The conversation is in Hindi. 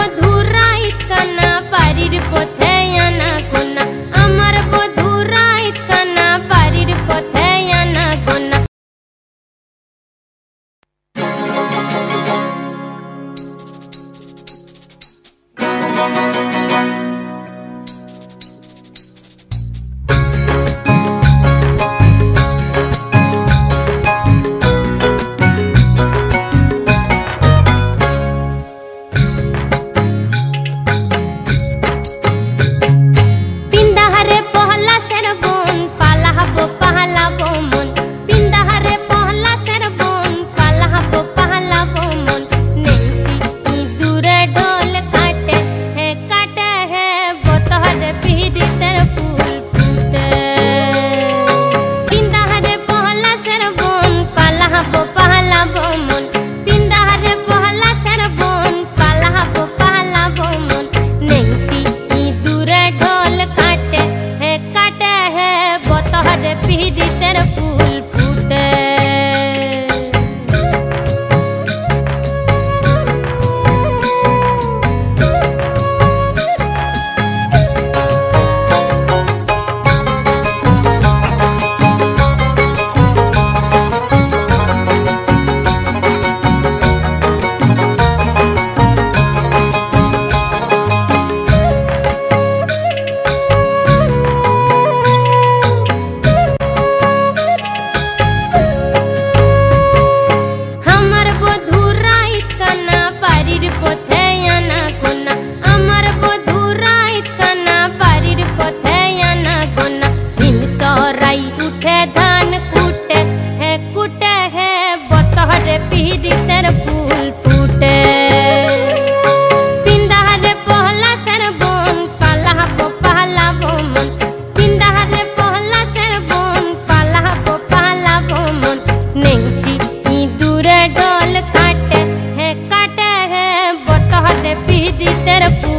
मधुरा इतना पारिर पोथे தரப்பு